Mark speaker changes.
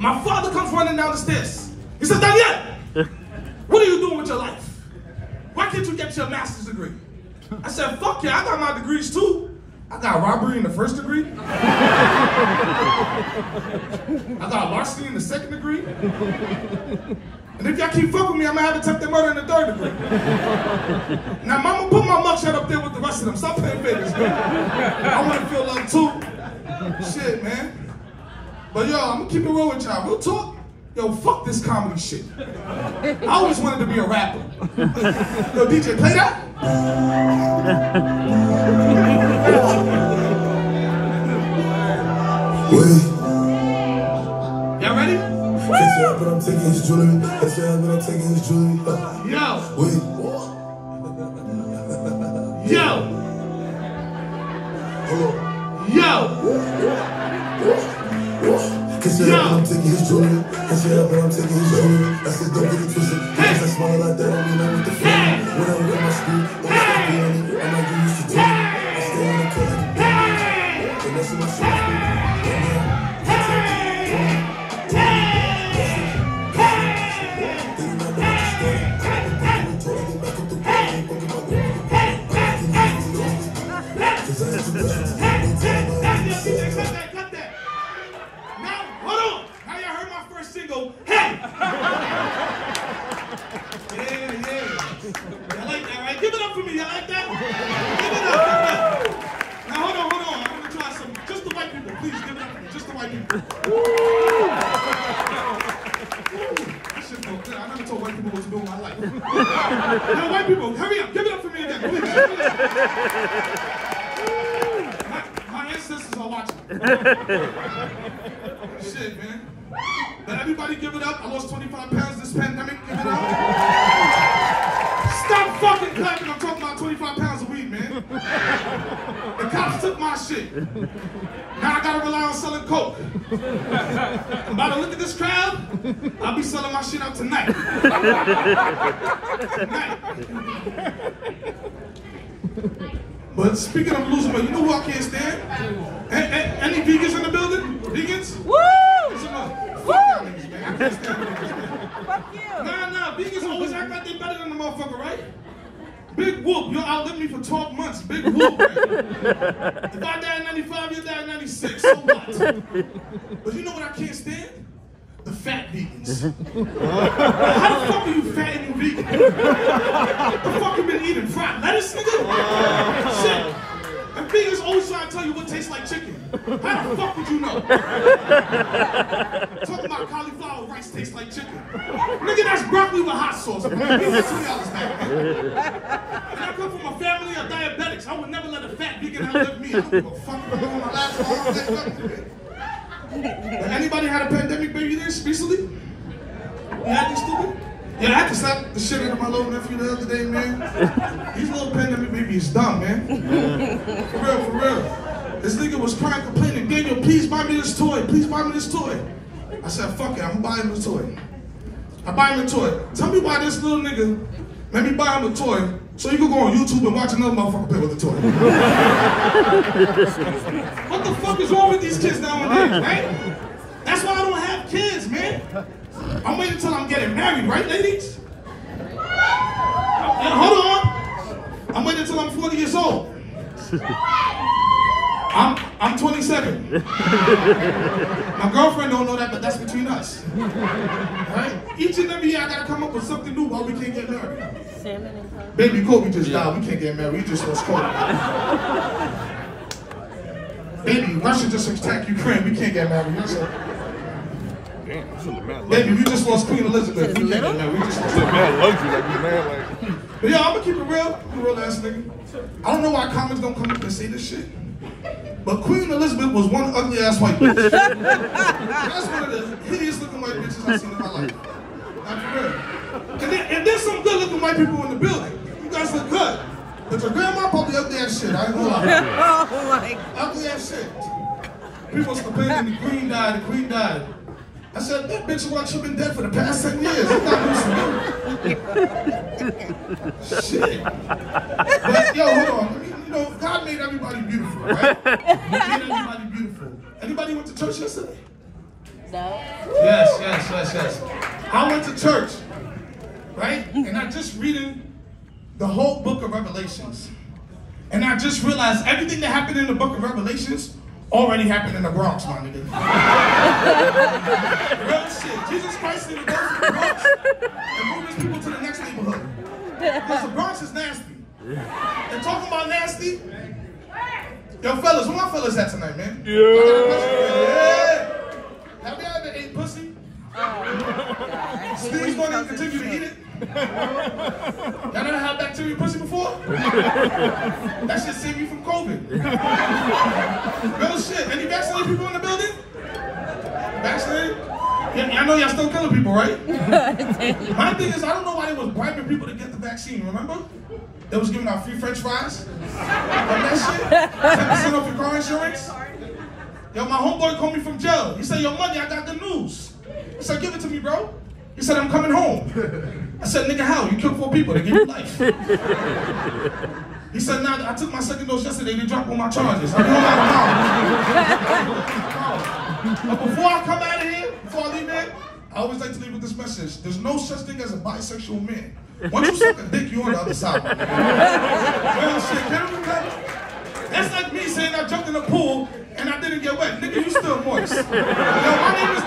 Speaker 1: My father comes running down the stairs. He says, Daniel, what are you doing with your life? Why can't you get your master's degree? I said, fuck yeah, I got my degrees too. I got robbery in the first degree. I got larceny in the second degree. And if y'all keep fucking with me, I'm gonna have attempted murder in the third degree. now, mama, put my mugshot up there with the rest of them. Stop playing favors, man. I wanna feel love too. Shit, man. But yo, I'm gonna keep it real with y'all. Real talk. Yo, fuck this comedy shit. I always wanted to be a rapper. Yo, DJ, play that.
Speaker 2: Catch up, but I'm taking don't
Speaker 1: White people my life. Yo, white people, hurry up. Give it up for me again. My, my ancestors are watching. Shit, man. Let everybody give it up. I lost 25 pounds this pandemic. Give it up. Stop fucking clapping. I'm talking about 25 pounds of weed, man. The cops took my shit. Now I gotta rely on selling coke. I'm about to look at this crowd. I'll be selling my shit out tonight. tonight. But speaking of losing weight, you know who I can't stand? A- a- any vegans in the building? Vegans?
Speaker 3: Woo!
Speaker 1: Listen. Fuck y'all niggas, man. I can't stand vegans.
Speaker 3: Fuck you.
Speaker 1: Nah, nah, vegans always act like they better than the motherfucker, right? Big whoop, you outlived me for 12 months. Big whoop, man. If I die in 95, you die in 96, so what? But you know what I can't stand? The fat vegans. How the fuck are you fat and you vegan? the fuck you been eating? Fried lettuce, nigga? Uh. Shit. And vegans always try to tell you what tastes like chicken. How the fuck would you know? Talking about cauliflower rice tastes like chicken. Nigga, that's broccoli with hot sauce. Bro. Give me two dollars back, man. And I come from a family of diabetics. I would never let a fat vegan outlive me. I don't give a fuck about my last all day. fuck it. Anybody had a pandemic baby this recently? You had this stupid? Yeah, I had to slap the shit out of my little nephew the other day, man. These little pandemic baby is dumb, man. For real, for real. This nigga was crying, complaining, Daniel, please buy me this toy. Please buy me this toy. I said, fuck it, I'm buying the toy. I buy him a toy. Tell me why this little nigga made me buy him a toy so you can go on YouTube and watch another motherfucker play with the toy. what the fuck is wrong with these kids nowadays, right? That's why I don't have I'm waiting until I'm getting married, right, ladies? Uh, and hold on. I'm waiting until I'm 40 years old. I'm I'm 27. My girlfriend don't know that, but that's between us. Right? Each and every year I gotta come up with something new while we can't get married.
Speaker 3: Salmon and.
Speaker 1: Baby Kobe just died. We can't get married. We just lost Kobe. Baby, Russia just attacked Ukraine. We can't get married. You?
Speaker 4: Damn, this is a mad
Speaker 1: Baby, we just lost Queen Elizabeth.
Speaker 3: Is
Speaker 1: We
Speaker 3: it
Speaker 1: can't
Speaker 3: little?
Speaker 1: get married. We just lost.
Speaker 4: mad luxury, like you mad like.
Speaker 1: But yeah, I'm gonna keep it real. I'm a real ass nigga. I don't know why comments don't come up and say this shit. But Queen Elizabeth was one ugly ass white bitch. That's one of the hideous looking white bitches I've seen in my life. Not for real. And, there, and there's some good looking white people in the building. You guys look good. But your grandma probably ugly as shit. I ain't gonna lie.
Speaker 3: Oh my
Speaker 1: ugly as shit. People was complaining the queen died, the queen died. I said, that bitch look like she been dead for the past 10 years. It's not losing Shit. But yo, hold on. I mean, you know, God made everybody beautiful, right? He made everybody beautiful. Anybody went to church yesterday?
Speaker 3: No.
Speaker 1: Yes, yes, yes, yes. I went to church, right? And I just reading the whole book of Revelations. And I just realized everything that happened in the book of Revelations already happened in the Bronx, my nigga. Real shit. Jesus Christ didn't go to the Bronx and move his people to the next neighborhood. Because the Bronx is nasty. And talking about nasty, yo, fellas, where my fellas at tonight, man?
Speaker 4: Yeah.
Speaker 1: Yeah. Have you ever ate pussy? Steve's gonna continue to eat it. Y'all never had bacteria pussy before? that shit save you from COVID. Real shit. Any vaccinated people in the building? Vaccinated? Yeah, I know y'all still killing people, right? My thing is, I don't know why they was bribing people to get the vaccine, remember? They was giving out free french fries. Remember that shit? 10% off your car insurance. Yo, my homeboy called me from jail. He said, yo, money, I got the news. He said, give it to me, bro. He said, I'm coming home. I said, nigga, how? You killed four people. They give you life. He said, nah, I took my second dose yesterday. They dropped all my charges. I'm going out tomorrow. But before I come out of here, before I leave here, I always like to leave with this message. There's no such thing as a bisexual man. Once you suck a dick, you're on the other side. Real shit. Can? That's like me saying I jumped in the pool and I didn't get wet. Nigga, you still moist. Yo, my name is.